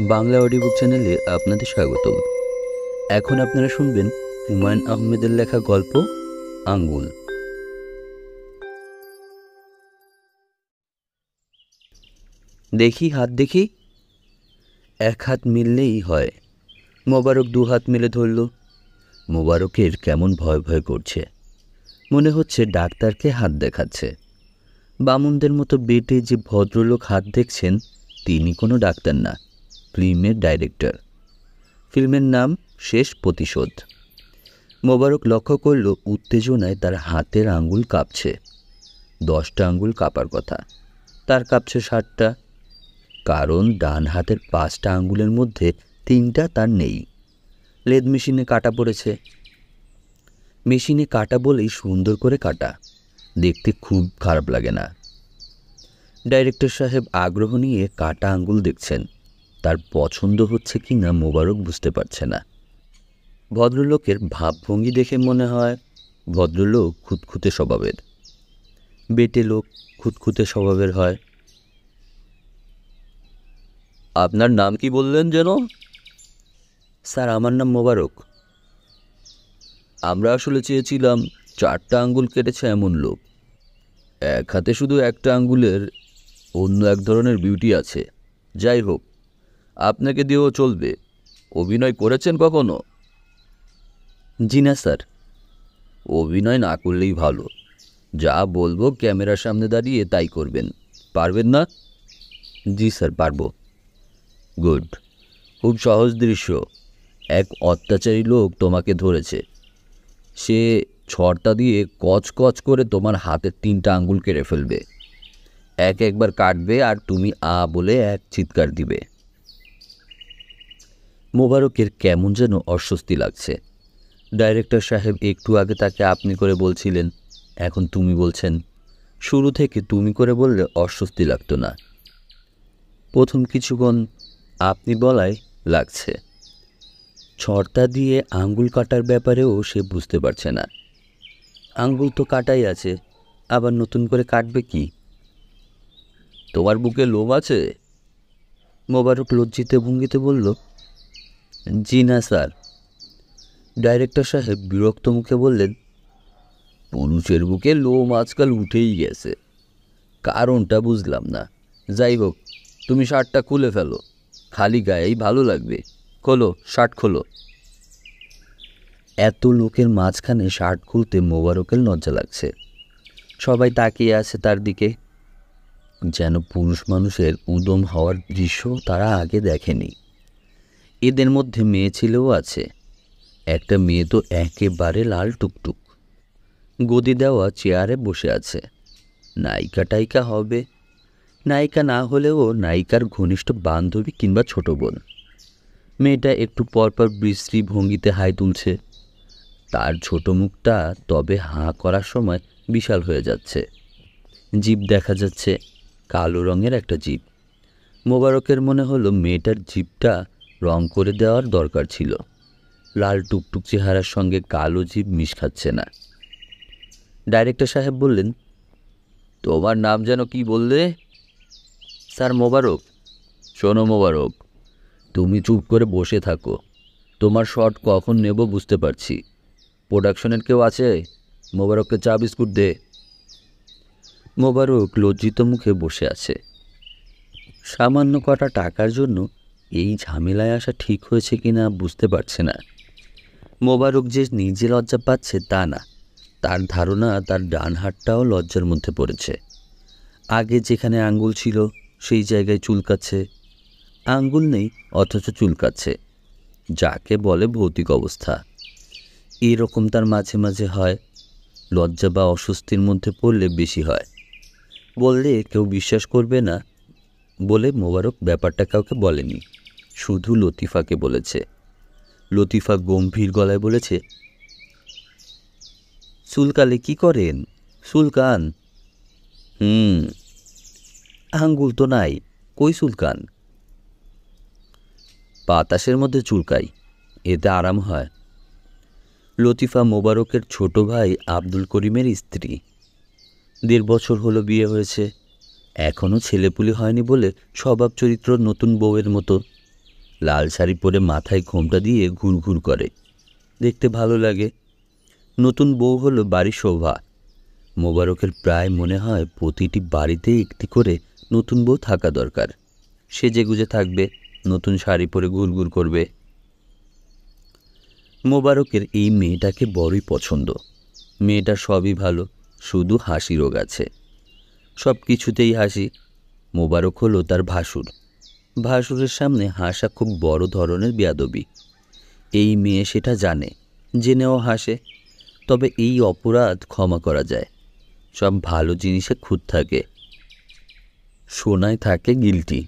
Bangla audio book চ্যানেলে আপনাদের স্বাগতম। এখন আপনারা শুনবেন হুমায়ুন আহমেদের লেখা গল্প, আঙ্গুল। দেখি, হাত দেখি। এক হাত মিললেই হয়। মোবারক দু হাত মিলে ধরল। মোবারকের কেমন ভয় ভয় করছে। মনে হচ্ছে ডাক্তারকে হাত দেখাচ্ছে। বামুনদের মতো বেটে যে ভদ্রলোক হাত দেখছেন, তিনি কোনো ডাক্তার না। ফিল্মের ডাইরেক্টর। ফিল্মের নাম শেষ প্রতিশোধ। মোবারক লক্ষ্য করল, উত্তেজনায় তার হাতের আঙ্গুল কাঁপছে। দশটা আঙ্গুল কাঁপার কথা। তার কাঁপছে ষাটটা। কারণ ডান হাতের পাঁচটা আঙ্গুলের মধ্যে তিনটা তার নেই। লেদ মেশিনে কাটা পড়েছে। মেশিনে কাটা বলেই সুন্দর করে কাটা। দেখতে খুব খারাপ লাগে না। ডাইরেক্টর সাহেব আগ্রহ নিয়ে কাটা আঙ্গুল দেখছেন। তার পছন্দ হচ্ছে কি না মোবারক বুঝতে পারছে না। ভদ্রলোকের ভাবভঙ্গি দেখে মনে হয় ভদ্রলোক খুঁতখুঁতে স্বভাবের। বেটে লোক খুঁতখুঁতে স্বভাবের হয়। আপনার নাম কি বললেন যেন? স্যার, আমার নাম মোবারক। আমরা আসলে চেয়েছিলাম চারটা আঙ্গুল কেটেছে এমন লোক। এক হাতে শুধু একটা আঙ্গুলের, অন্য এক ধরনের বিউটি আছে। যাই হোক আপনাকে দিয়েও চলবে। অভিনয় করেছেন কখনো? জি না স্যার। অভিনয় না করলেই ভালো। যা বলব ক্যামেরার সামনে দাঁড়িয়ে তাই করবেন। পারবেন না? জি স্যার পারব। গুড। খুব সহজ দৃশ্য। এক অত্যাচারী লোক তোমাকে ধরেছে। সে ছড়টা দিয়ে কচ কচ করে তোমার হাতের তিনটা আঙ্গুল কেড়ে ফেলবে। এক একবার কাটবে আর তুমি আ বলে এক চিৎকার দিবে। মোবারকের কেমন যেন অস্বস্তি লাগছে। ডাইরেক্টর সাহেব, একটু আগে তাকে আপনি করে বলছিলেন, এখন তুমি বলছেন। শুরু থেকে তুমি করে বললে অস্বস্তি লাগতো না। প্রথম কিছুক্ষণ আপনি বলায় লাগছে। ছড়তা দিয়ে আঙ্গুল কাটার ব্যাপারেও সে বুঝতে পারছে না। আঙ্গুল তো কাটাই আছে, আবার নতুন করে কাটবে কি? তোমার বুকে লোম আছে? মোবারক লজ্জিত ভঙ্গিতে বলল জি না, স্যার। ডাইরেক্টর সাহেব বিরক্ত মুখে বললেন পুরুষের বুকে লোম আজকাল উঠেই গেছে। কারণটা বুঝলাম না। যাই হোক, তুমি শার্টটা খুলে ফেলো। খালি গায়েই ভালো লাগবে। খোলো, শার্ট খোলো। এত লোকের মাঝখানে শার্ট খুলতে মোবারকের লজ্জা লাগছে। সবাই তাকিয়ে আছে তার দিকে। যেন পুরুষ মানুষের উদম হওয়ার দৃশ্য তারা আগে দেখেনি। এদের মধ্যে মেয়ে ছেলেও আছে। একটা মেয়ে তো একেবারে লাল টুকটুক। গদি দেওয়া চেয়ারে বসে আছে। নায়িকা টাইকা হবে। নায়িকা না হলেও নায়িকার ঘনিষ্ঠ বান্ধবী কিংবা ছোট বোন। মেয়েটা একটু পরপর বিশ্রী ভঙ্গিতে হাই তুলছে। তার ছোট মুখটা তবে হাঁ করার সময় বিশাল হয়ে যাচ্ছে। জীব দেখা যাচ্ছে, কালো রঙের একটা জীব মোবারকের মনে হলো মেয়েটার জীবটা রং করে দেওয়ার দরকার ছিল। লাল টুকটুক চেহারার সঙ্গে কালো জীব মিশ খাচ্ছে না। ডাইরেক্টর সাহেব বললেন, তোমার নাম যেন কি বললে? স্যার, মোবারক। শোনো মোবারক, তুমি চুপ করে বসে থাকো। তোমার শট কখন নেব বুঝতে পারছি। প্রোডাকশনের কেউ আছে? মোবারককে চা বিস্কুট দে। মোবারক লজ্জিত মুখে বসে আছে। সামান্য কটা টাকার জন্য এই ঝামেলায় আসা ঠিক হয়েছে কি না বুঝতে পারছে না। মোবারক যে নিজে লজ্জা পাচ্ছে তা না। তার ধারণা, তার ডান হাতটাও লজ্জার মধ্যে পড়েছে। আগে যেখানে আঙ্গুল ছিল, সেই জায়গায় চুলকাচ্ছে। আঙ্গুল নেই, অথচ চুলকাচ্ছে। যাকে বলে ভৌতিক অবস্থা। এরকম তার মাঝে মাঝে হয়। লজ্জা বা অস্বস্তির মধ্যে পড়লে বেশি হয়। বললে কেউ বিশ্বাস করবে না। বলে মোবারক ব্যাপারটা কাউকে বলেনি। শুধু লতিফাকে বলেছে। লতিফা গম্ভীর গলায় বলেছে চুলকালে কি করেন? চুলকান হুম, আঙ্গুল তো নাই। কই চুলকান বাতাসের মধ্যে চুলকাই, এতে আরাম হয়। লতিফা মোবারকের ছোট ভাই আব্দুল করিমের স্ত্রী। দেড় বছর হলো বিয়ে হয়েছে। এখনও ছেলেপুলি হয়নি বলে স্বভাব চরিত্র নতুন বউয়ের মতো। লাল শাড়ি পরে মাথায় ঘোমটা দিয়ে ঘুরঘুর করে। দেখতে ভালো লাগে। নতুন বউ হলো বাড়ির শোভা। মোবারকের প্রায় মনে হয় প্রতিটি বাড়িতে একটি করে নতুন বউ থাকা দরকার। সেজে গুজে থাকবে, নতুন শাড়ি পরে ঘুরঘুর করবে। মোবারকের এই মেয়েটাকে বড়ই পছন্দ। মেয়েটা সবই ভালো, শুধু হাসি রোগ আছে। সব কিছুতেই হাসি। মোবারক হলো তার ভাসুর। ভাসুরের সামনে হাসা খুব বড় ধরনের বেয়াদবি। এই মেয়ে সেটা জানে, জেনেও হাসে। তবে এই অপরাধ ক্ষমা করা যায়। সব ভালো জিনিসে খুঁত থাকে। সোনায় থাকে গিলটি,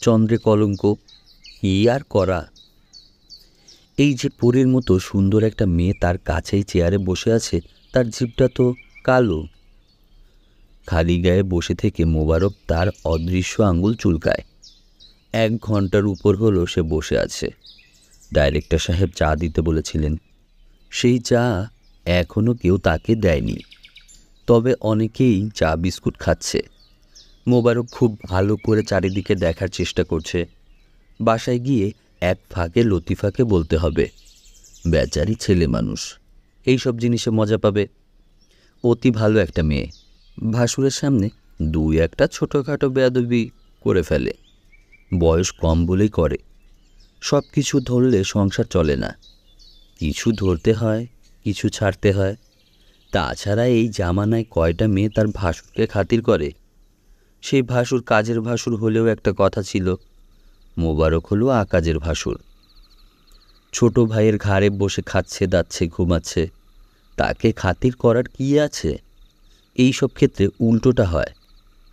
চন্দ্রে কলঙ্ক, কি আর করা? এই যে পরীর মতো সুন্দর একটা মেয়ে তার কাছেই চেয়ারে বসে আছে, তার জিভটা তো কালো। খালি গায়ে বসে থেকে মোবারক তার অদৃশ্য আঙ্গুল চুলকায়। এক ঘণ্টার উপর হলো সে বসে আছে। ডাইরেক্টর সাহেব চা দিতে বলেছিলেন। সেই চা এখনও কেউ তাকে দেয়নি। তবে অনেকেই চা বিস্কুট খাচ্ছে। মোবারক খুব ভালো করে চারিদিকে দেখার চেষ্টা করছে। বাসায় গিয়ে এক ফাঁকে লতিফাকে বলতে হবে, বেচারি ছেলে মানুষ এই সব জিনিসে মজা পাবে। অতি ভালো একটা মেয়ে। ভাসুরের সামনে দুই একটা ছোটোখাটো বেয়াদবি করে ফেলে। বয়স কম বলেই করে। সব কিছু ধরলে সংসার চলে না। কিছু ধরতে হয়, কিছু ছাড়তে হয়। তাছাড়া এই জামানায় কয়টা মেয়ে তার ভাসুরকে খাতির করে? সেই ভাসুর কাজের ভাসুর হলেও একটা কথা ছিল, মোবারক হলো আকাজের ভাসুর। ছোট ভাইয়ের ঘাড়ে বসে খাচ্ছে, দাচ্ছে, ঘুমাচ্ছে। তাকে খাতির করার কি আছে? এই সব ক্ষেত্রে উল্টোটা হয়।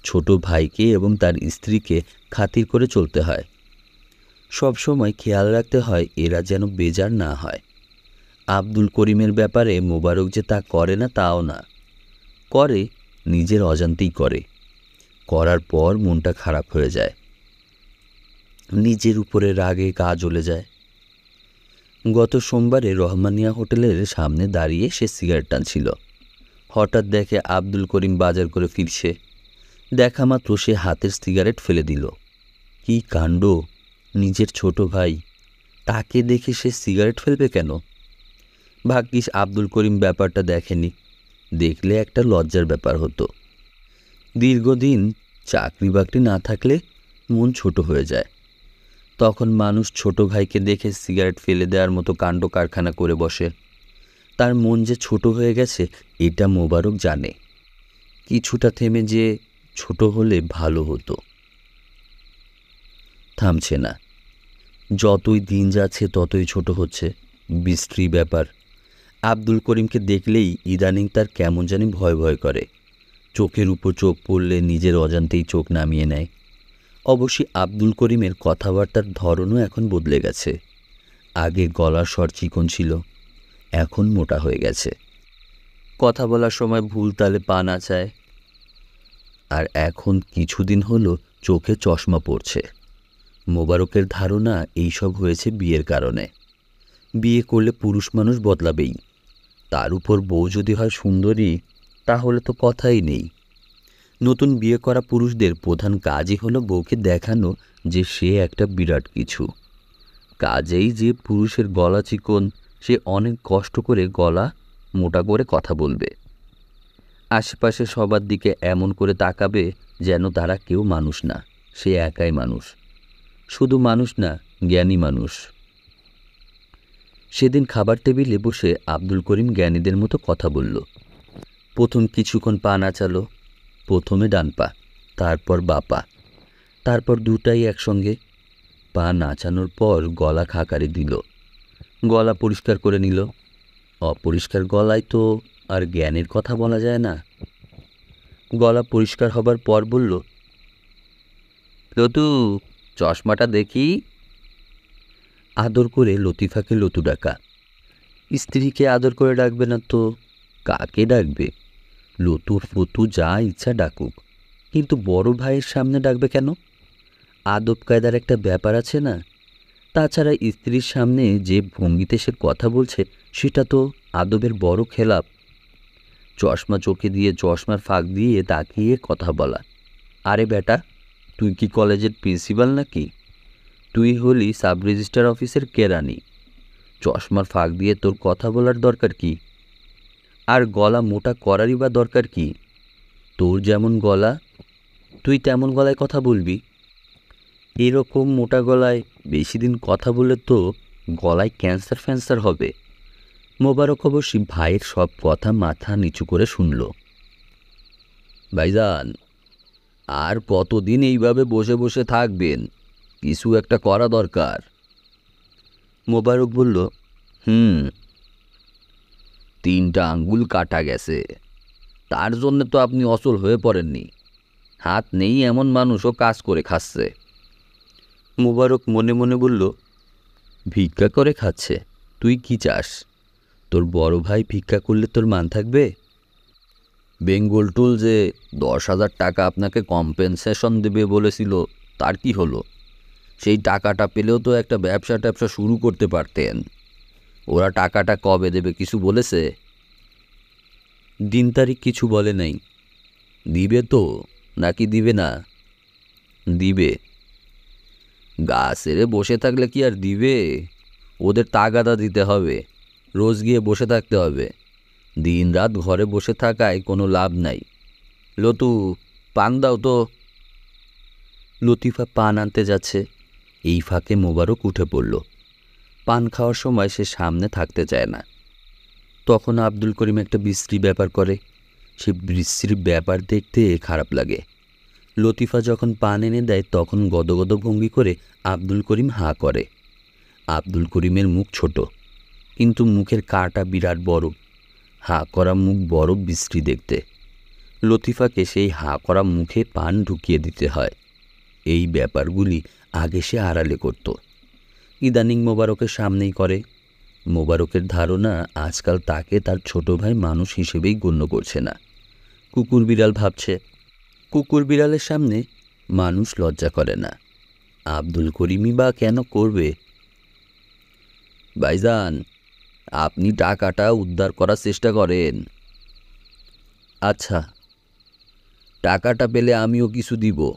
ছোট ভাইকে এবং তার স্ত্রীকে খাতির করে চলতে হয়। সব সময় খেয়াল রাখতে হয়, এরা যেন বেজার না হয়। আব্দুল করিমের ব্যাপারে মোবারক যে তা করে না, তাও না। করে, নিজের অজান্তেই করে। করার পর মনটা খারাপ হয়ে যায়। নিজের উপরে রাগে গা জ্বলে যায়। গত সোমবারে রহমানিয়া হোটেলের সামনে দাঁড়িয়ে সে সিগারেট টানছিল। হঠাৎ দেখে আব্দুল করিম বাজার করে ফিরছে। দেখা মাত্র সে হাতের সিগারেট ফেলে দিল। কি কাণ্ড? নিজের ছোট ভাই। তাকে দেখে সে সিগারেট ফেলবে কেন? ভাগ্যিস আব্দুল করিম ব্যাপারটা দেখেনি। দেখলে একটা লজ্জার ব্যাপার হতো। দীর্ঘদিন চাকরি বাকরি না থাকলে মন ছোট হয়ে যায়। তখন মানুষ ছোট ভাইকে দেখে সিগারেট ফেলে দেওয়ার মতো কাণ্ড কারখানা করে বসে। তার মন যে ছোট হয়ে গেছে, এটা মোবারক জানে। কিছুটা থেমে যে ছোট হলে ভালো হতো। থামছে না। যতই দিন যাচ্ছে, ততই ছোট হচ্ছে। বিশ্রী ব্যাপার। আব্দুল করিমকে দেখলেই ইদানিং তার কেমন জানি ভয় ভয় করে। চোখের উপর চোখ পড়লে নিজের অজান্তেই চোখ নামিয়ে নেয়। অবশ্যই আব্দুল করিমের কথাবার্তার ধরনও এখন বদলে গেছে। আগে গলার স্বর চিকন ছিল। এখন মোটা হয়ে গেছে। কথা বলার সময় ভুল তালে পা না চায়। আর এখন কিছুদিন হলো চোখে চশমা পড়ছে। মোবারকের ধারণা এইসব হয়েছে বিয়ের কারণে। বিয়ে করলে পুরুষ মানুষ বদলাবেই। তার উপর বউ যদি হয় সুন্দরী তাহলে তো কথাই নেই। নতুন বিয়ে করা পুরুষদের প্রধান কাজই হলো বউকে দেখানো যে সে একটা বিরাট কিছু। কাজেই যে পুরুষের গলা চিকন সে অনেক কষ্ট করে গলা মোটা করে কথা বলবে। আশেপাশে সবার দিকে এমন করে তাকাবে যেন তারা কেউ মানুষ না, সে একাই মানুষ। শুধু মানুষ না, জ্ঞানী মানুষ। সেদিন খাবার টেবিলে বসে আব্দুল করিম জ্ঞানীদের মতো কথা বলল। প্রথম কিছুক্ষণ পা নাচালো প্রথমে ডান পা, তারপর বাপা তারপর দুটাই একসঙ্গে। পা নাচানোর পর গলা খাকারে দিল। গলা পরিষ্কার করে নিল। অপরিষ্কার গলায় তো আর জ্ঞানের কথা বলা যায় না। গলা পরিষ্কার হবার পর বলল, লতু, চশমাটা দেখি? আদর করে লতিফাকে লতু ডাকা। স্ত্রীকে আদর করে ডাকবে না তো কাকে ডাকবে? লতুর ফতু যা ইচ্ছা ডাকুক। কিন্তু বড় ভাইয়ের সামনে ডাকবে কেন? আদব কায়দার একটা ব্যাপার আছে না। তাছাড়া স্ত্রীর সামনে যে ভঙ্গিতে সে কথা বলছে, সেটা তো আদবের বড় খেলাপ। চশমা চোখে দিয়ে চশমার ফাঁক দিয়ে তাকিয়ে কথা বলা। আরে বেটা, তুই কি কলেজের প্রিন্সিপাল নাকি? তুই হলি সাব রেজিস্টার অফিসের কেরানি। চশমার ফাঁক দিয়ে তোর কথা বলার দরকার কি? আর গলা মোটা করারই বা দরকার কি? তোর যেমন গলা, তুই তেমন গলায় কথা বলবি। এরকম মোটা গলায় বেশি দিন কথা বলে তো গলায় ক্যান্সার ফ্যান্সার হবে। মোবারক অবশ্যই ভাইয়ের সব কথা মাথা নিচু করে শুনল। ভাইজান, আর কতদিন এইভাবে বসে বসে থাকবেন? কিছু একটা করা দরকার। মোবারক বলল, হুম, তিনটা আঙ্গুল কাটা গেছে। তার জন্য তো আপনি অচল হয়ে পড়েননি। হাত নেই এমন মানুষও কাজ করে খাচ্ছে। মোবারক মনে মনে বলল, ভিক্ষা করে খাচ্ছে, তুই কি চাস? তোর বড় ভাই ভিক্ষা করলে তোর মান থাকবে? বেঙ্গল টুল যে দশ হাজার টাকা আপনাকে কম্পেনসেশন দেবে বলেছিল, তার কি হলো? সেই টাকাটা পেলেও তো একটা ব্যবসা ট্যাবসা শুরু করতে পারতেন। ওরা টাকাটা কবে দেবে কিছু বলেছে? দিন তারিখ কিছু বলে নাই। দিবে তো, নাকি দিবে না? দিবে। গা সেরে বসে থাকলে কি আর দিবে? ওদের তাগাদা দিতে হবে, রোজ গিয়ে বসে থাকতে হবে। দিন রাত ঘরে বসে থাকায় কোনো লাভ নাই। লতু, পান দাও তো। লতিফা পান আনতে যাচ্ছে। এই ফাঁকে মোবারক উঠে পড়ল। পান খাওয়ার সময় সে সামনে থাকতে চায় না। তখন আব্দুল করিম একটা বিশ্রী ব্যাপার করে। সে বিশ্রী ব্যাপার দেখতে খারাপ লাগে। লতিফা যখন পান এনে দেয়, তখন গদগদ ভঙ্গি করে আব্দুল করিম হাঁ করে। আব্দুল করিমের মুখ ছোট, কিন্তু মুখের কাটা বিরাট বড়। হাঁ করা মুখ বড় বিশ্রী দেখতে। লতিফাকে সেই হাঁ করা মুখে পান ঢুকিয়ে দিতে হয়। এই ব্যাপারগুলি আগে সে আড়ালে করত। ইদানিং মোবারকের সামনেই করে। মোবারকের ধারণা আজকাল তাকে তার ছোট ভাই মানুষ হিসেবেই গণ্য করছে না। কুকুর বিড়াল ভাবছে কুকুর বিড়ালের সামনে মানুষ লজ্জা করে না। আব্দুল করিমই বা কেন করবে? ভাইজান, আপনি টাকাটা উদ্ধার করার চেষ্টা করেন। আচ্ছা টাকাটা পেলে আমিও কিছু দিব।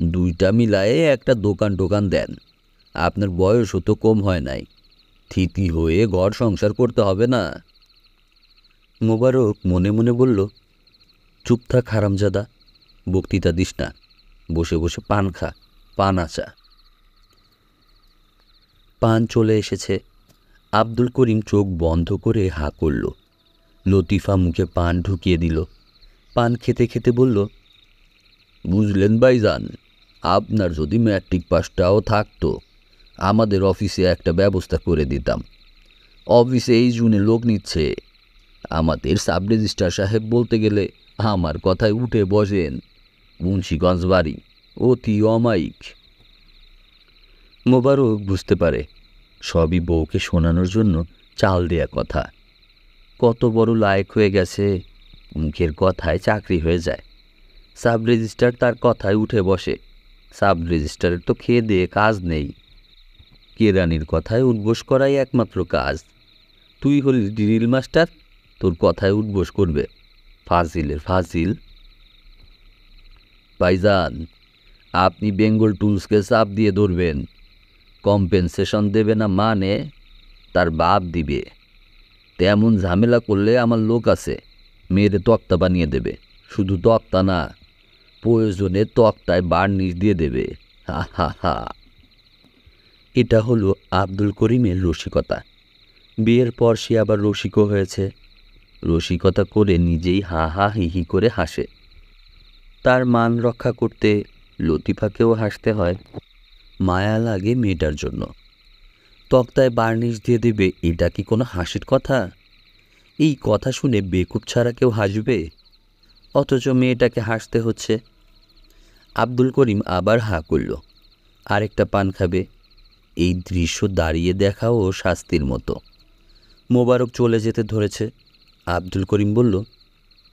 দুইটা মিলায়ে একটা দোকান টোকান দেন। আপনার বয়সও তো কম হয় নাই। থিতি হয়ে ঘর সংসার করতে হবে না। মোবারক মনে মনে বলল, চুপ থাক হারামজাদা। বক্তৃতা দিস না। বসে বসে পান খা, পান আচা। পান চলে এসেছে। আব্দুল করিম চোখ বন্ধ করে হা করল। লতিফা মুখে পান ঢুকিয়ে দিল। পান খেতে খেতে বলল, বুঝলেন ভাইজান, আপনার যদি ম্যাট্রিক পাসটাও থাকতো, আমাদের অফিসে একটা ব্যবস্থা করে দিতাম। অফিসে এই জুনে লোক নিচ্ছে। আমাদের সাব রেজিস্ট্রার সাহেব বলতে গেলে আমার কথায় উঠে বসেন। মুন্সীগঞ্জ বাড়ি। অতি অমায়িক। মোবারক বুঝতে পারে, সবই বউকে শোনানোর জন্য চাল দেয়া কথা। কত বড় লায়ক হয়ে গেছে, মুখের কথায় চাকরি হয়ে যায়। সাব রেজিস্টার তার কথায় উঠে বসে। সাব রেজিস্টারের তো খেয়ে দিয়ে কাজ নেই। কেরানির কথায় উদ্বোস করাই একমাত্র কাজ। তুই হলি ড্রিল মাস্টার, তোর কথায় উদ্বোস করবে। ফাজিলের ফাজিল। ভাইজান, আপনি বেঙ্গল টুলসকে চাপ দিয়ে ধরবেন। কম্পেনসেশন দেবে না মানে তার বাপ দিবে। তেমন ঝামেলা করলে আমার লোক আছে মেয়েরে তক্তা বানিয়ে দেবে। শুধু তক্তা না, প্রয়োজনে তক্তায় বার্নিশ দিয়ে দেবে। হা হা হা। এটা হলো আব্দুল করিমের রসিকতা। বিয়ের পর সে আবার রসিকও হয়েছে। রসিকতা করে নিজেই হা হা, হি হি করে হাসে। তার মান রক্ষা করতে লতিফাকেও হাসতে হয় মায়া লাগে মেয়েটার জন্য। তক্তায় বার্নিশ দিয়ে দেবে, এটা কি কোনো হাসির কথা? এই কথা শুনে বেকুব ছাড়া কেউ হাসবে? অথচ মেয়েটাকে হাসতে হচ্ছে। আব্দুল করিম আবার হা করল। আরেকটা পান খাবে। এই দৃশ্য দাঁড়িয়ে দেখাও শাস্তির মতো। মোবারক চলে যেতে ধরেছে। আব্দুল করিম বলল,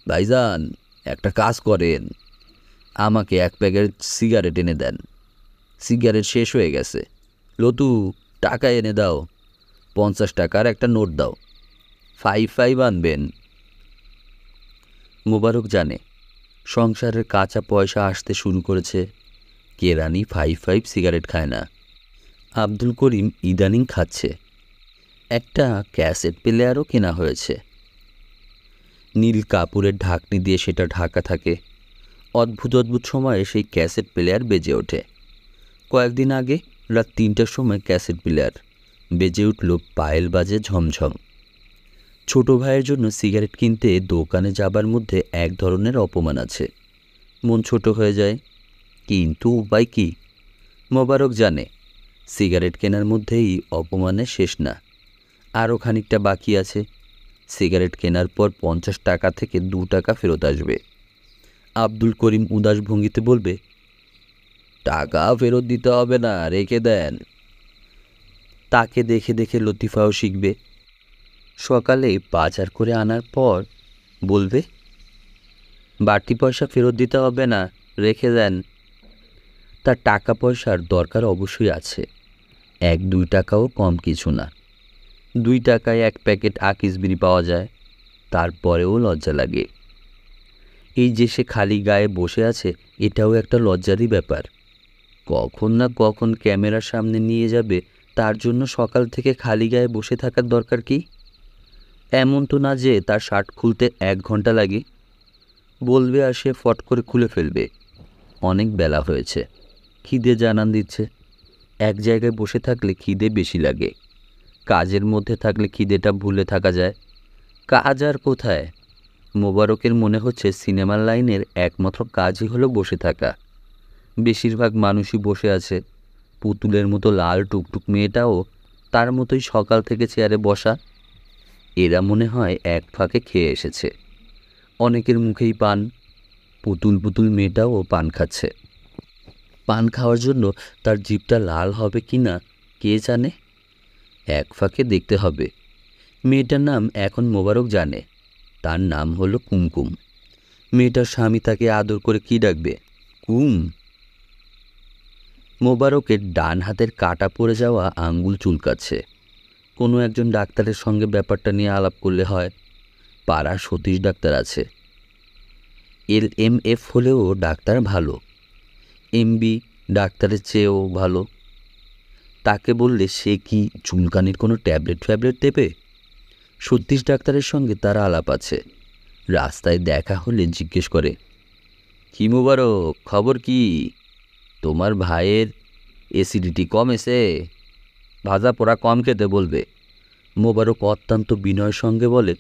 ভাইজান, একটা কাজ করেন। আমাকে এক প্যাকেট সিগারেট এনে দেন। সিগারেট শেষ হয়ে গেছে। লতু, টাকা এনে দাও। পঞ্চাশ টাকার একটা নোট দাও। ফাইভ ফাইভ আনবেন। মোবারক জানে, সংসারের কাঁচা পয়সা আসতে শুরু করেছে। কেরানি ফাইভ ফাইভ সিগারেট খায় না। আব্দুল করিম ইদানিং খাচ্ছে। একটা ক্যাসেট প্লেয়ারও কেনা হয়েছে। নীল কাপড়ের ঢাকনি দিয়ে সেটা ঢাকা থাকে। অদ্ভুত অদ্ভুত সময়ে সেই ক্যাসেট প্লেয়ার বেজে ওঠে। কয়েকদিন আগে রাত তিনটার সময় ক্যাসেট প্লেয়ার বেজে উঠল পায়েল বাজে ঝমঝম। ছোট ভাইয়ের জন্য সিগারেট কিনতে দোকানে যাবার মধ্যে এক ধরনের অপমান আছে। মন ছোট হয়ে যায়। কিন্তু উপায় কি? মোবারক জানে, সিগারেট কেনার মধ্যেই অপমানের শেষ না। আরও খানিকটা বাকি আছে। সিগারেট কেনার পর পঞ্চাশ টাকা থেকে দু টাকা ফেরত আসবে। আব্দুল করিম উদাস ভঙ্গিতে বলবে, টাকা ফেরত দিতে হবে না, রেখে দেন। তাকে দেখে দেখে লতিফাও শিখবে। সকালে বাজার করে আনার পর বলবে, বাড়তি পয়সা ফেরত দিতে হবে না, রেখে দেন। তার টাকা পয়সার দরকার অবশ্যই আছে। এক, দুই টাকাও কম কিছু না। দুই টাকায় এক প্যাকেট আকিস বিড়ি পাওয়া যায়, তারপরেও লজ্জা লাগে। এই যে সে খালি গায়ে বসে আছে, এটাও একটা লজ্জারই ব্যাপার। কখন না কখন ক্যামেরার সামনে নিয়ে যাবে, তার জন্য সকাল থেকে খালি গায়ে বসে থাকার দরকার কি? এমন তো না যে তার শার্ট খুলতে এক ঘণ্টা লাগে। বলবে আর সে ফট করে খুলে ফেলবে। অনেক বেলা হয়েছে। খিদে জানান দিচ্ছে। এক জায়গায় বসে থাকলে খিদে বেশি লাগে। কাজের মধ্যে থাকলে খিদেটা ভুলে থাকা যায়। কাজ আর কোথায়? মোবারকের মনে হচ্ছে সিনেমার লাইনের একমাত্র কাজই হলো বসে থাকা। বেশিরভাগ মানুষই বসে আছে। পুতুলের মতো লাল টুকটুক মেয়েটাও তার মতোই সকাল থেকে চেয়ারে বসা। এরা মনে হয় এক ফাঁকে খেয়ে এসেছে। অনেকের মুখেই পান। পুতুল পুতুল মেয়েটাও পান খাচ্ছে। পান খাওয়ার জন্য তার জিভটা লাল হবে কি না, কে জানে? এক ফাঁকে দেখতে হবে। মেয়েটার নাম এখন মোবারক জানে। তার নাম হলো কুমকুম। মেয়েটার স্বামী তাকে আদর করে কি ডাকবে? কুম। মোবারকের ডান হাতের কাটা পড়ে যাওয়া আঙ্গুল চুলকাচ্ছে। কোনো একজন ডাক্তারের সঙ্গে ব্যাপারটা নিয়ে আলাপ করলে হয়। পাড়ার সতীশ ডাক্তার আছে। এল এম এফ হলেও ডাক্তার ভালো। এমবি ডাক্তারের চেয়েও ভালো। তাকে বললে সে কি চুলকানির কোনো ট্যাবলেট ফ্যাবলেট দেবে? সতীশ ডাক্তারের সঙ্গে তার আলাপ আছে। রাস্তায় দেখা হলে জিজ্ঞেস করে, কি মুবারক? খবর কি? তোমার ভাইয়ের অ্যাসিডিটি কমেছে? ভাজা পোড়া কম খেতে বলবে। মোবারক অত্যন্ত বিনয়ের সঙ্গে বলে,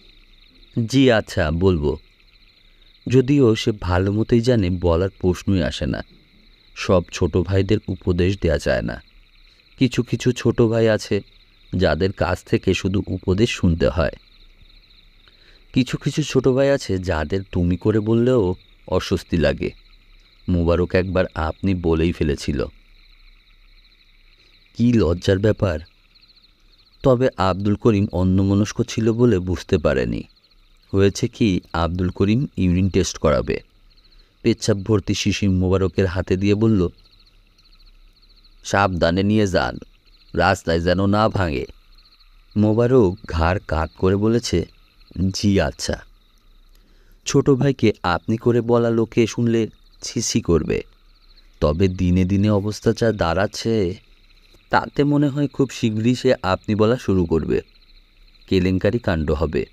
জি আচ্ছা বলব। যদিও সে ভালো মতোই জানে বলার প্রশ্নই আসে না। সব ছোট ভাইদের উপদেশ দেয়া যায় না। কিছু কিছু ছোট ভাই আছে যাদের কাছ থেকে শুধু উপদেশ শুনতে হয়। কিছু কিছু ছোট ভাই আছে যাদের তুমি করে বললেও অস্বস্তি লাগে। মুবারক একবার আপনি বলেই ফেলেছিল। কি লজ্জার ব্যাপার। তবে আব্দুল করিম অন্যমনস্ক ছিল বলে বুঝতে পারেনি। হয়েছে কি, আব্দুল করিম ইউরিন টেস্ট করাবে। পেচ্ছাপ ভর্তি শিশির মোবারকের হাতে দিয়ে বলল, সাবধানে নিয়ে যান। রাস্তায় যেন না ভাঙে। মোবারক ঘাড় কাত করে বলেছে, জি আচ্ছা। ছোট ভাইকে আপনি করে বলা লোকে শুনলে ছিছি করবে। তবে দিনে দিনে অবস্থা যা দাঁড়াচ্ছে, তাতে মনে হয় খুব শীঘ্রই সে আপনি বলা শুরু করবে। কেলেঙ্কারি কাণ্ড হবে।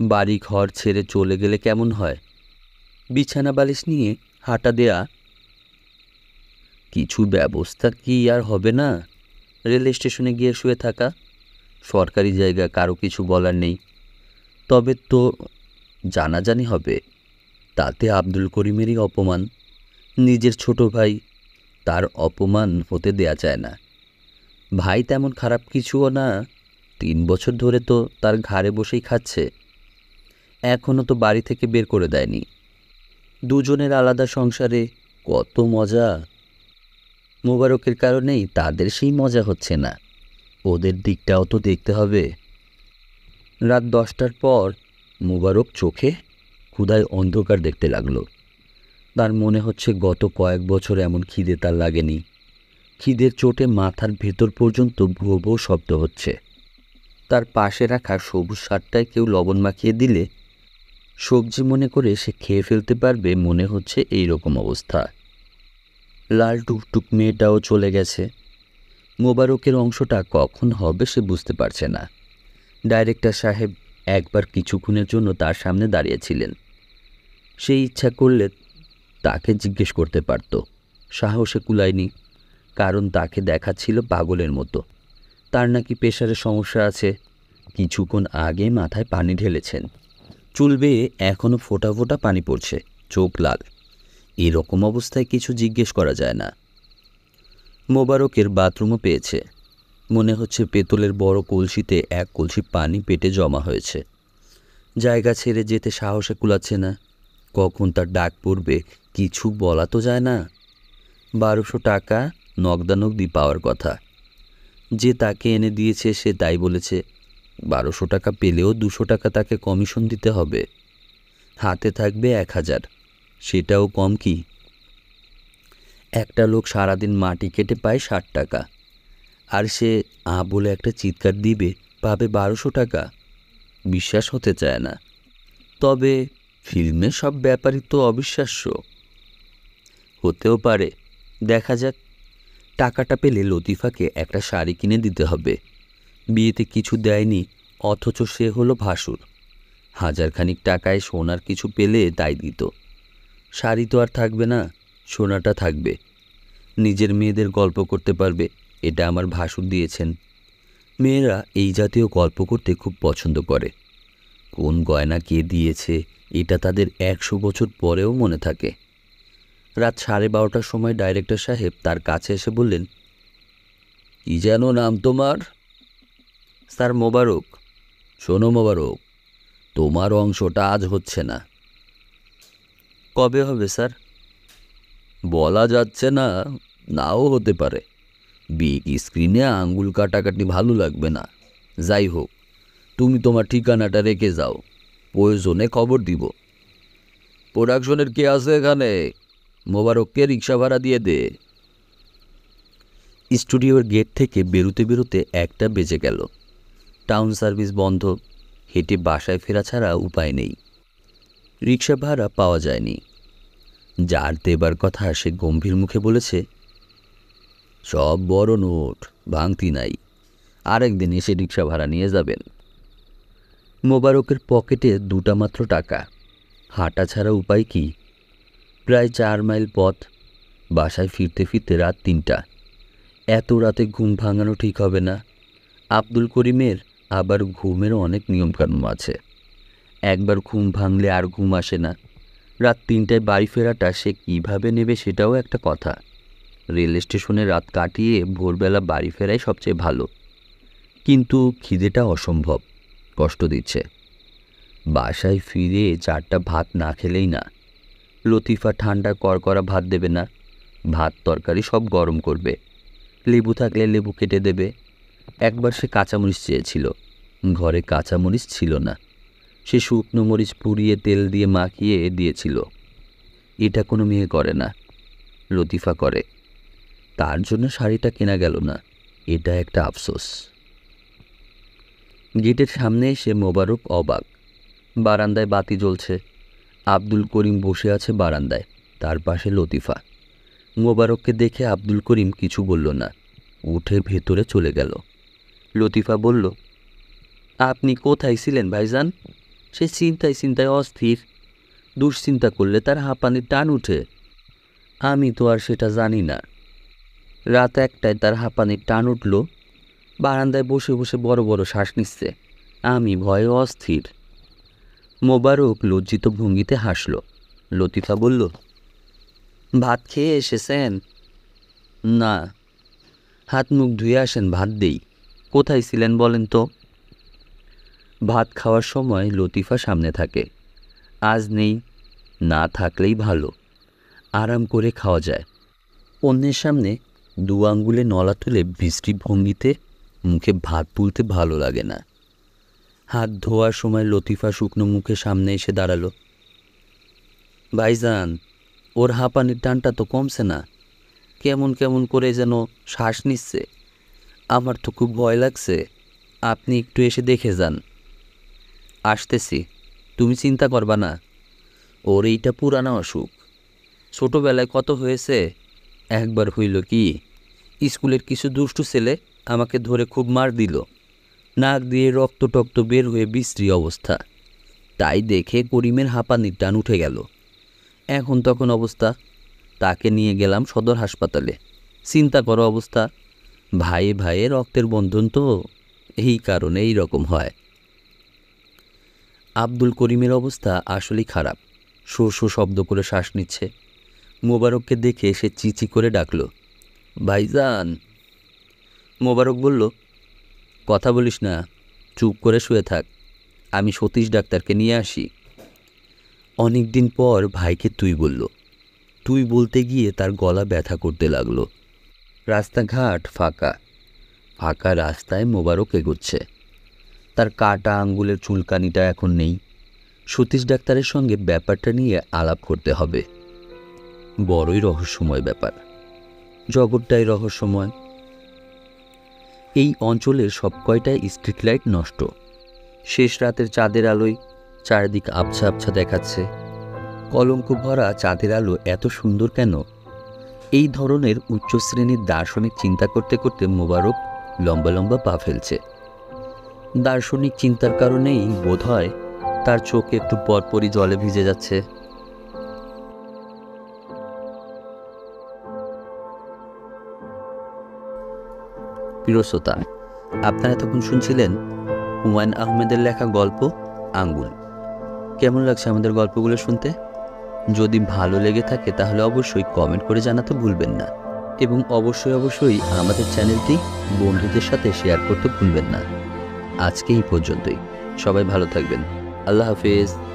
বাড়ি ঘর ছেড়ে চলে গেলে কেমন হয়? বিছানা বালিশ নিয়ে হাঁটা দেয়া। কিছু ব্যবস্থা কি আর হবে না? রেল স্টেশনে গিয়ে শুয়ে থাকা। সরকারি জায়গা কারও কিছু বলার নেই। তবে তো জানাজানি হবে। তাতে আব্দুল করিমেরই অপমান। নিজের ছোট ভাই তার অপমান হতে দেয়া যায় না। ভাই তেমন খারাপ কিছুও না। তিন বছর ধরে তো তার ঘাড়ে বসেই খাচ্ছে। এখনও তো বাড়ি থেকে বের করে দেয়নি। দুজনের আলাদা সংসারে কত মজা। মোবারকের কারণেই তাদের সেই মজা হচ্ছে না। ওদের দিকটাও তো দেখতে হবে। রাত দশটার পর মোবারক চোখে ক্ষুদায় অন্ধকার দেখতে লাগল। তার মনে হচ্ছে গত কয়েক বছর এমন খিদে তার লাগেনি। খিদের চোটে মাথার ভেতর পর্যন্ত ভুয়ো ভুয়ো শব্দ হচ্ছে। তার পাশে রাখা সবুজ সারটায় কেউ লবণ মাখিয়ে দিলে সবজি মনে করে সে খেয়ে ফেলতে পারবে, মনে হচ্ছে এই রকম অবস্থা। লাল টুকটুক মেয়েটাও চলে গেছে। মোবারকের অংশটা কখন হবে সে বুঝতে পারছে না। ডাইরেক্টর সাহেব একবার কিছুক্ষণের জন্য তার সামনে দাঁড়িয়েছিলেন। সে ইচ্ছা করলে তাকে জিজ্ঞেস করতে পারত। সাহসে কুলায়নি, কারণ তাকে দেখাচ্ছিল পাগলের মতো। তার নাকি প্রেশারের সমস্যা আছে। কিছুক্ষণ আগে মাথায় পানি ঢেলেছেন। চুল বেয়ে এখনও ফোটা ফোঁটা পানি পড়ছে, চোখ লাল। এরকম অবস্থায় কিছু জিজ্ঞেস করা যায় না। মোবারকের বাথরুমও পেয়েছে। মনে হচ্ছে পেতলের বড় কলসিতে এক কলসি পানি পেটে জমা হয়েছে। জায়গা ছেড়ে যেতে সাহসে কুলাচ্ছে না। কখন তার ডাক পড়বে কিছু বলা তো যায় না। বারোশো টাকা নগদানগদি পাওয়ার কথা। যে তাকে এনে দিয়েছে সে তাই বলেছে, বারোশো টাকা পেলেও দুশো টাকা তাকে কমিশন দিতে হবে। হাতে থাকবে এক হাজার। সেটাও কম কি? একটা লোক সারাদিন মাটি কেটে পায় ষাট টাকা। আর সে আ বলে একটা চিৎকার দিবে, পাবে বারোশো টাকা। বিশ্বাস হতে চায় না। তবে ফিল্মের সব ব্যাপারই তো অবিশ্বাস্য। হতেও পারে। দেখা যাক। টাকাটা পেলে লতিফাকে একটা শাড়ি কিনে দিতে হবে। বিয়েতে কিছু দেয়নি, অথচ সে হলো ভাসুর। হাজারখানিক টাকায় সোনার কিছু পেলে তাই দিত। শাড়ি তো আর থাকবে না, সোনাটা থাকবে। নিজের মেয়েদের গল্প করতে পারবে, এটা আমার ভাসুর দিয়েছেন। মেয়েরা এই জাতীয় গল্প করতে খুব পছন্দ করে। কোন গয়না কে দিয়েছে, এটা তাদের একশো বছর পরেও মনে থাকে। রাত সাড়ে বারোটার সময় ডাইরেক্টর সাহেব তার কাছে এসে বললেন, কি যেন নাম তোমার? স্যার মোবারক। শোনো মোবারক, তোমার অংশটা আজ হচ্ছে না। কবে হবে, স্যার? বলা যাচ্ছে না, নাও হতে পারে। বিগ স্ক্রিনে আঙ্গুল কাটাকাটি ভালো লাগবে না। যাই হোক, তুমি তোমার ঠিকানাটা রেখে যাও, প্রয়োজনে খবর দিব। প্রোডাকশনের কে আছে এখানে? মোবারককে রিক্সা ভাড়া দিয়ে দে। স্টুডিওর গেট থেকে বেরুতে বেরুতে একটা বেজে গেল। টাউন সার্ভিস বন্ধ, হেঁটে বাসায় ফেরা ছাড়া উপায় নেই। রিক্সা ভাড়া পাওয়া যায়নি। যার দেবার কথা সে গম্ভীর মুখে বলেছে, সব বড় নোট, ভাঙতি নাই। আরেকদিন এসে রিক্সা ভাড়া নিয়ে যাবেন। মোবারকের পকেটে দুটা মাত্র টাকা। হাঁটা ছাড়া উপায় কি? প্রায় চার মাইল পথ। বাসায় ফিরতে ফিরতে রাত তিনটা। এত রাতে ঘুম ভাঙানো ঠিক হবে না। আব্দুল করিমের আবার ঘুমেরও অনেক নিয়মকানুন আছে। একবার ঘুম ভাঙলে আর ঘুম আসে না। রাত তিনটায় বাড়ি ফেরাটা সে কীভাবে নেবে সেটাও একটা কথা। রেল স্টেশনে রাত কাটিয়ে ভোরবেলা বাড়ি ফেরাই সবচেয়ে ভালো। কিন্তু খিদেটা অসম্ভব, কষ্ট দিচ্ছে। বাসায় ফিরে চারটা ভাত না খেলেই না। লতিফা ঠান্ডা করকরা ভাত দেবে না। ভাত তরকারি সব গরম করবে। লেবু থাকলে লেবু কেটে দেবে। একবার সে কাঁচামরিচ চেয়েছিল। ঘরে কাঁচামরিচ ছিল না। সে শুকনো মরিচ পুড়িয়ে তেল দিয়ে মাখিয়ে দিয়েছিল। এটা কোনো মেয়ে করে না, লতিফা করে। তার জন্য শাড়িটা কেনা গেল না, এটা একটা আফসোস। গেটের সামনে এসে মোবারক অবাক। বারান্দায় বাতি জ্বলছে। আব্দুল করিম বসে আছে বারান্দায়, তার পাশে লতিফা। মোবারককে দেখে আব্দুল করিম কিছু বলল না, উঠে ভেতরে চলে গেল। লতিফা বলল, আপনি কোথায় ছিলেন ভাইজান? সে চিন্তায় চিন্তায় অস্থির। দুশ্চিন্তা করলে তার হাঁপানির টান উঠে। আমি তো আর সেটা জানি না। রাত একটায় তার হাঁপানির টান উঠল। বারান্দায় বসে বসে বড় বড় শ্বাস নিচ্ছে। আমি ভয়ে অস্থির। মোবারক লজ্জিত ভঙ্গিতে হাসল। লতিফা বলল, ভাত খেয়ে এসেছেন? না। হাত মুখ ধুয়ে আসেন, ভাত দেই। কোথায় ছিলেন বলেন তো? ভাত খাওয়ার সময় লতিফা সামনে থাকে। আজ নেই, না থাকলেই ভালো। আরাম করে খাওয়া যায়। অন্যের সামনে দু আঙ্গুলে নলা তুলে বৃষ্টি ভঙ্গিতে মুখে ভাত তুলতে ভালো লাগে না। হাত ধোয়ার সময় লতিফা শুকনো মুখে সামনে এসে দাঁড়াল। ভাইজান, ওর হাঁপানির টানটা তো কমছে না। কেমন কেমন করে যেন শ্বাস নিচ্ছে। আমার তো খুব ভয় লাগছে। আপনি একটু এসে দেখে যান। আসতেছি, তুমি চিন্তা করবা না। ওর এইটা পুরানো অসুখ। ছোটোবেলায় কত হয়েছে, একবার হইল কি, স্কুলের কিছু দুষ্টু ছেলে আমাকে ধরে খুব মার দিল। নাক দিয়ে রক্ত টক্ত বের হয়ে বিশ্রী অবস্থা। তাই দেখে করিমের হাঁপানির টান উঠে গেল। এখন তখন অবস্থা, তাকে নিয়ে গেলাম সদর হাসপাতালে। চিন্তা করো অবস্থা, ভাইয়ে ভাইয়ে রক্তের বন্ধন তো এই কারণে এই রকম হয়। আব্দুল করিমের অবস্থা আসলেই খারাপ। শো শো শব্দ করে শ্বাস নিচ্ছে। মোবারককে দেখে সে চিচি করে ডাকল, ভাইজান। মোবারক বলল, কথা বলিস না, চুপ করে শুয়ে থাক। আমি সতীশ ডাক্তারকে নিয়ে আসি। অনেক দিন পর ভাইকে তুই বলল। তুই বলতে গিয়ে তার গলা ব্যথা করতে লাগল। রাস্তাঘাট ফাঁকা। ফাঁকা রাস্তায় মোবারক এগোচ্ছে। তার কাটা আঙ্গুলের চুলকানিটা এখন নেই। সতীশ ডাক্তারের সঙ্গে ব্যাপারটা নিয়ে আলাপ করতে হবে। বড়ই রহস্যময় ব্যাপার। জগৎটাই রহস্যময়। এই অঞ্চলের সব কয়টায় স্ট্রিট লাইট নষ্ট। শেষ রাতের চাঁদের আলোয় চারদিক আবছা আবছা দেখাচ্ছে। কলঙ্ক ভরা চাঁদের আলো এত সুন্দর কেন? এই ধরনের উচ্চ শ্রেণির দার্শনিক চিন্তা করতে করতে মোবারক লম্বা লম্বা পা ফেলছে। দার্শনিক চিন্তার কারণেই বোধ হয় তার চোখ একটু পরপরই জলে ভিজে যাচ্ছে। প্রিয় শ্রোতা, আপনারা তখন শুনছিলেন হুমায়ুন আহমেদের লেখা গল্প, আঙ্গুল। কেমন লাগছে আমাদের গল্পগুলো শুনতে? যদি ভালো লেগে থাকে তাহলে অবশ্যই কমেন্ট করে জানাতে ভুলবেন না। এবং অবশ্যই অবশ্যই আমাদের চ্যানেলটি বন্ধুদের সাথে শেয়ার করতে ভুলবেন না। আজকে এই পর্যন্তই। সবাই ভালো থাকবেন। আল্লাহ হাফিজ।